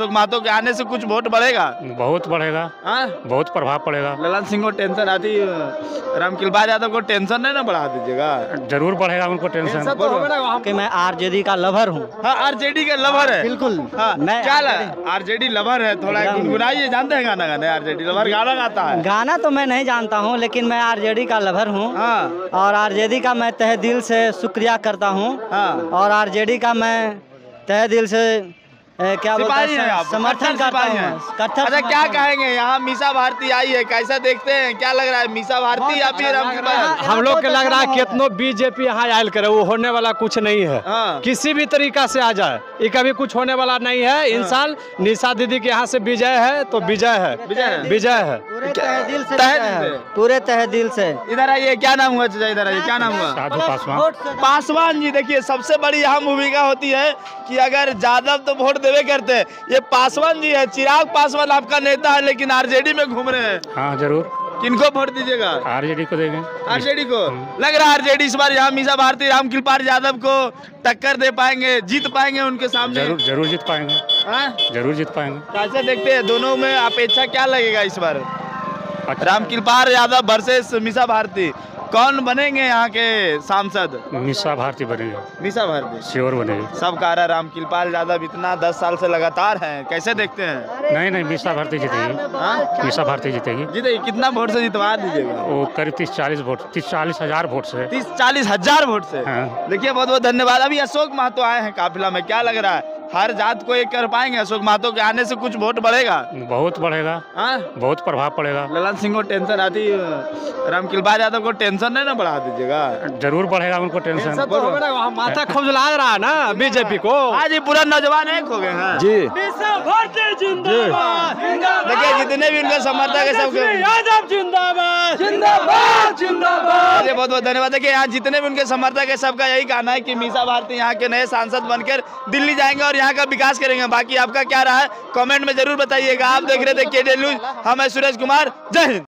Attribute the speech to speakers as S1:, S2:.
S1: अशोक महतो के आने से कुछ वोट बढ़ेगा।
S2: बहुत बढ़ेगा।
S1: हाँ?
S2: बहुत प्रभाव पड़ेगा।
S1: ललन सिंह को टेंशन आती रामकिलपाल यादव को टेंशन नहीं ना बढ़ा दीजिएगा।
S2: ज़रूर बढ़ेगा उनको टेंशन।
S3: कि मैं आरजेडी का लवर हूँ।
S1: हाँ आरजेडी के लवर है।
S3: बिल्कुल।
S1: हाँ
S3: मैं
S1: क्या
S3: RJD
S1: आरजेडी लवर है थोड़ा गुनगुनाइए जानते हैं गाना गाने आरजेडी लवर गाना गाता है।
S3: गाना तो मैं नहीं जानता हूँ लेकिन मैं आरजेडी का लवर हूँ।
S1: हाँ।
S3: और आरजेडी का मैं तहे दिल से शुक्रिया करता हूँ।
S1: हाँ।
S3: और आरजेडी का मैं तहे दिल से क्या बोलते
S1: सिपाही हैं
S3: हैं
S1: आप।
S3: समर्थन
S1: कट्टर
S3: करता
S1: सिपाही
S3: हूँ
S1: हैं। अच्छा क्या कहेंगे? यहाँ मीसा भारती आई है कैसा देखते हैं? क्या लग रहा है मीसा भारती या फिर
S4: हम लोग के लग रहा है कितनो बीजेपी यहाँ आयल करे वो होने वाला कुछ नहीं है।
S1: हाँ।
S4: किसी भी तरीका से आ जाए ये कभी कुछ होने वाला नहीं है। इंसान निशा दीदी के यहाँ से विजय है तो विजय है।
S1: विजय है।
S3: पूरे तहे दिल से है। पूरे तहे दिल
S1: इधर आइए क्या नाम हुआ चाचा इधर आइए क्या नाम हुआ?
S2: पासवान।
S1: पासवान। जी देखिए सबसे बड़ी यहाँ भूमिका होती है कि अगर यादव तो वोट देवे करते हैं। ये पासवान जी है चिराग पासवान आपका नेता है लेकिन आरजेडी में घूम रहे हैं।
S2: हाँ ज़रूर।
S1: किनको वोट दीजिएगा?
S2: आरजेडी को देंगे।
S1: आरजेडी को? लग रहा है आरजेडी इस बार यहाँ मीसा भारती रामकृपाल यादव को टक्कर दे पाएँगे जीत पाएँगे उनके सामने?
S2: ज़रूर ज़रूर जीत पाएँगे।
S1: हाँ?
S2: ज़रूर जीत पाएँगे।
S1: कैसे देखते हैं दोनों में अपेक्षा क्या लगेगा इस बार?
S2: अच्छा।
S1: रामकृपाल यादव वर्सेस मीसा भारती। कौन बनेंगे यहाँ के सांसद?
S2: मिश्रा भारती बनेगी।
S1: मीसा भारती।
S2: श्योर बनेगी।
S1: सब कह रहा है रामकृपाल यादव इतना दस साल से लगातार हैं कैसे देखते हैं?
S2: नहीं नहीं मिश्रा भारती जीतेगी।
S1: हाँ?
S2: मिश्रा भारती जीतेगी।
S1: जीते कितना वोट से जितवा दीजिएगा?
S2: वो करीब तीस चालीस वोट तीस चालीस हज़ार वोट से।
S1: तीस चालीस हज़ार वोट से?
S2: हाँ।
S1: देखिए बहुत बहुत धन्यवाद। अभी अशोक महतो आए हैं काफिला में क्या लग रहा है? हर जात को एक कर पाएँगे अशोक महतो के आने से कुछ वोट बढ़ेगा?
S2: बहुत बढ़ेगा।
S1: हाँ?
S2: बहुत प्रभाव पड़ेगा।
S1: ललन सिंह को टेंशन आती रामकिलपाल यादव को टेंशन नहीं ना बढ़ा दीजिएगा।
S2: ज़रूर बढ़ेगा उनको टेंशन।
S4: तो वहाँ माथा खुजला रहा है ना बीजेपी को।
S1: आज ये पूरा नौजवान एक हो गए हैं।
S4: जी।
S1: देखिए जितने भी उनके समर्थक है सबके चलिए बहुत बहुत धन्यवाद। है देखिए, यहाँ जितने भी उनके समर्थक है, सबका यही कहना है कि मीसा भारती यहाँ के नए सांसद बनकर दिल्ली जाएँगे और यहाँ का विकास करेंगे। बाकी आपका क्या रहा है, कमेंट में ज़रूर बताइएगा। आप देख रहे थे के न्यूज़ हम है सुरेश कुमार, जय हिंद।